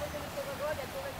Grazie.